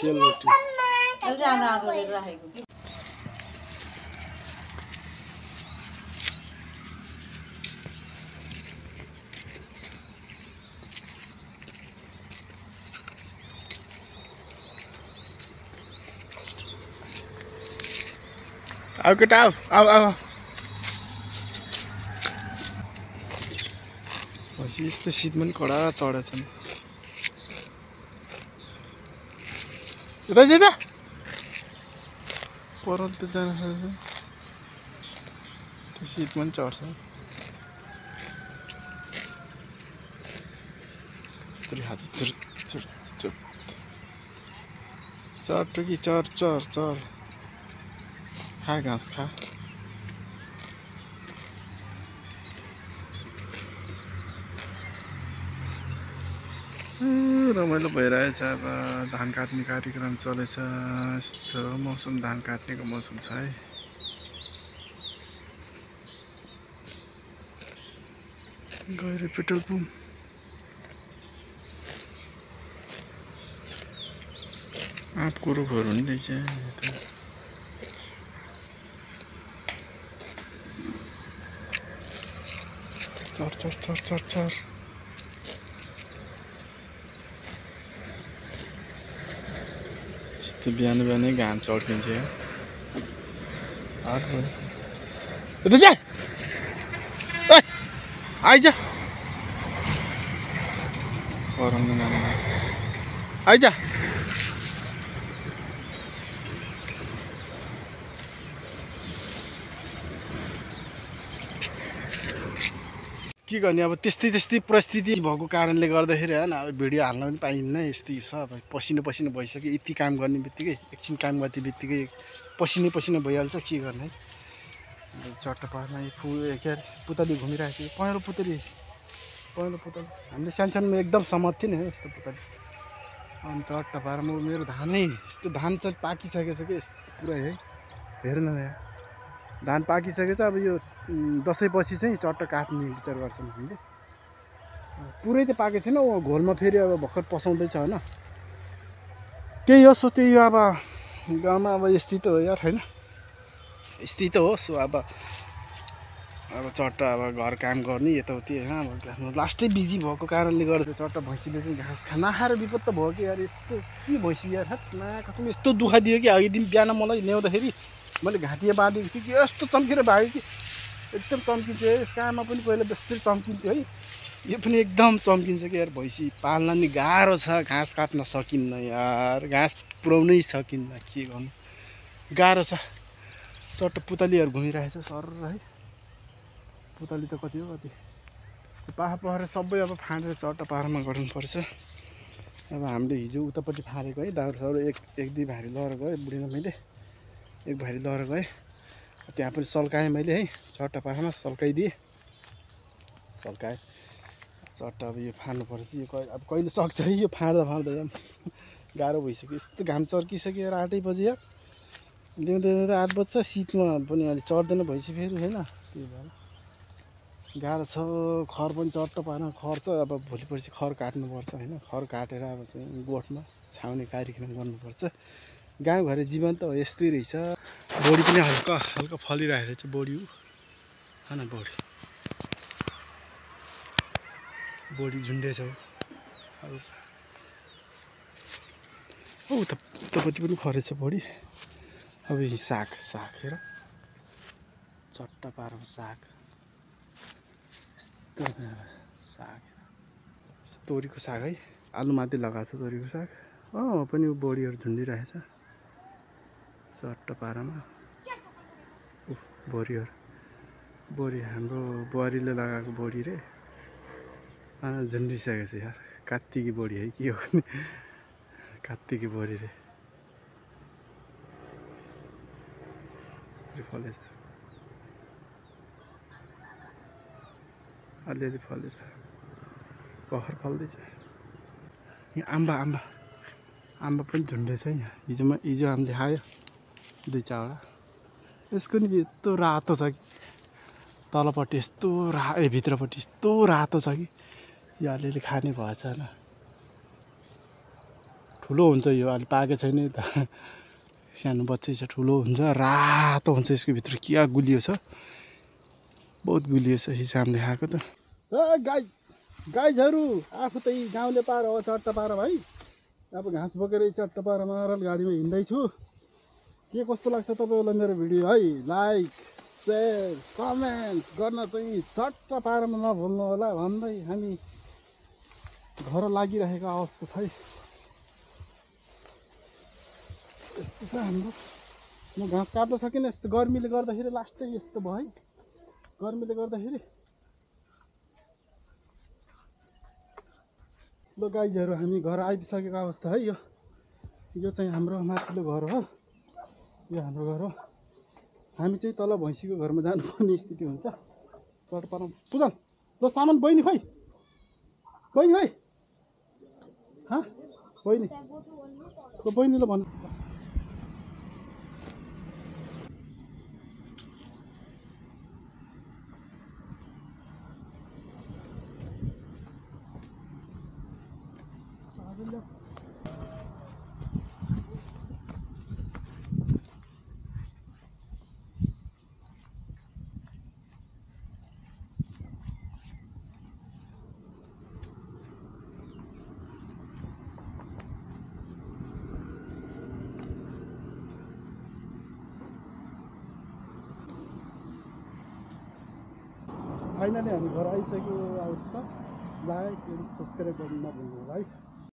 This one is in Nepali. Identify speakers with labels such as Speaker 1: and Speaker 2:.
Speaker 1: सेलरोटी। आऊ केटा आऊ आऊ आऊ यस्तो शीतमा पनि कडा चढा छन् यता यता पर त जान सक्छ पनि चढ्छ यस्तरी हात चुर चुर चुर चढ टुकी चढ चढ चढ खा घाँस खा रमाइलो भइरहेछ। अब धान काट्ने कार्यक्रम चलेछ। यस्तो मौसम धान काट्नेको मौसम छ है। गएर पेट्रोल पम्प। आँपको रुखहरू पनि रहेछ। यता। चढ चढ चढ चढ। चढ यस्तो बिहान बिहानै घाम चड्किन्छ या आठ बजी। यता जा। ओइ, आइज गरममा जानु आइज के गर्ने अब त्यस्तै त्यस्तै परिस्थिति भएको कारणले गर्दाखेरि होइन अब भिडियो हाल्न पनि पाइन्न यस्तै छ। अब पसिनो पसिनो भइसक्यो यति काम गर्ने बित्तिकै एकछिन काम गर्ने बित्तिकै पसिनै पसिनो भइहाल्छ के गर्ने? है अब चट्ट पारमा यो फु के अरे पुतली घुमिरहेको छ पहेँलो पुतली पहेँलो पुतली। हामीले सानो सानोमा एकदम सहमत थियो नि यस्तो पुतली। अनि चट्ट पारमा मेरो धानै यस्तो धान चाहिँ पाकिसकेको छ कि यस्तो पुरै है। हेर्न यहाँ धान पाकिसकेको छ अब यो दसैँपछि चाहिँ चट्ट काट्ने विचार गर्छन् हामीले। पुरै त पाकेको छैन घोलमा फेरि अब भर्खर पसाउँदैछ होइन। त्यही हो सो त्यही हो अब गाउँमा अब यस्तै त हो यार होइन? यस्तै त हो सो अब अब चट्ट अब घर काम गर्ने यताउति होइन अब लास्टै बिजी भएको कारणले गर्दा चट्ट भैँसीले चाहिँ घाँस खा नखाएर विपद भयो कि यार यस्तो के भैँसी यार हात ना कसम यस्तो दुःख दियो कि अघि दिन बिहान मलाई ल्याउँदाखेरि मैले घाँटिया बाँधेको थिएँ कि यस्तो चम्केर भाग्यो कि एकदम चम्किन्छ है। आमा पनि पहिला बेसी चम्किन्थ्यो है। यो पनि एकदम चम्किन्छ कि यार भैँसी पाल्न नि गाह्रो छ घाँस काट्न सकिन्न यार घाँस पुऱ्याउनै सकिन्न के गर्नु? गाह्रो छ। चट्ट पुतलीहरू घुमिरहेछ सर है। पुतली त कति हो कति? पाहा पहरा सबै अब फाँडेर चट्ट पाहाडमा गर्नुपर्छ। अब हामीले हिजो उतापट्टि फाँडेको है दाउरासाउरा एक एक दुई भारी लगेर गएँ बुढीमा मैले एक भारी लगेर गएँ। त्यहाँ पनि सल्काएँ मैले है। चट्ट पाखामा सल्काइदिएँ। सल्काएँ। चट्ट अब यो फाड्नुपर्छ यो अब कहिले सक्छ? है यो फाड्दा फाड्दा झन् गाह्रो भइसक्यो। यस्तो घाम चर्किसक्यो आठै बजी यार। ल्याउँदै आठ बज्छ। शीतमा पनि अलिक चढ्दैन भइसक्यो फेरि होइन? त्यही भएर। गाह्रो छ। खर पनि चट्ट पारेर खर चाहिँ अब भोलि पर्सि खर काट्नुपर्छ होइन? खर काटेर अब चाहिँ गोठमा छाउने कार्यक्रम गर्नुपर्छ। गाउँघरे जीवन त यस्तै रहेछ। बोडी पनि हल्का हल्का फलिरहेको रहेछ बोडी होइन बोडी बोडी झुन्डेछ अब उतापट्टि पनि फरेछ बोडी अब साग साग हेर। चट्ट पारेर साग। यस्तो साग तोरीको साग है। आलुमाथि लगाएको छ तोरीको साग। अँ पनि बोडीहरू झुन्डिरहेछ। चट्ट पारामा। ऊ बोरीहरू बोरी हाम्रो बुहारीले लगाएको बोडी रे। झुन्डिसकेको छ यार। कात्तिकी बोडी है के हो कात्तिकी बोडी रे। यस्तरी फलेछ। अलिअलि फलेछ। भर्खर फल्दैछ। यहाँ आम्बा आम्बा। आम्बा पनि झुन्डेछ यहाँ। हिजोमा हिजो हामीले खायो। दुई चारवटा यसको नि यस्तो रातो छ कि। तलपट्टि यस्तो रा ए भित्रपट्टि यस्तो रातो छ कि। यो अलिअलि खाने भएछ होइन ठुलो हुन्छ यो अहिले पाएको छैन त। सानो बच्चै छ ठुलो हुन्छ। रातो हुन्छ यसको भित्र। क्या गुलियो छ। बहुत गुलियो छ हामीले खाएको त। गाई गाइजहरू आफू त यी गाउँले पार हो चट्ट पार भाइ। अब घाँस बोकेर चट्ट पार मारल गाडीमा हिँड्दैछु। के कस्तो लाग्छ तपाईँहरूलाई मेरो भिडियो? है लाइक सेयर कमेन्ट गर्न चाहिँ चट्ट पारमा नभुल्नु होला भन्दै हामी घर लागिरहेको अवस्था छ है। यस्तो छ हाम्रो। म घाँस काट्न सकिनँ यस्तो गर्मीले गर्दाखेरि लास्टै यस्तो भयो है। गर्मीले गर्दाखेरि। ल गाइजहरू हामी घर आइसकेको अवस्था है यो। यो चाहिँ हाम्रो माथिल्लो घर हो। यो हाम्रो घर हो। हामी चाहिँ तल भैँसीको घरमा जानुपर्ने स्थिति हुन्छ। चटपारा पुजल ल सामान बहिनी खोइ बहिनी खोइ हँ? बहिनी। बहिनीलाई भन्नु। फाइनली हामी घर आइसक्यो अवस्था। लाइक एन्ड सब्सक्राइब गर्नु नभुल्नु है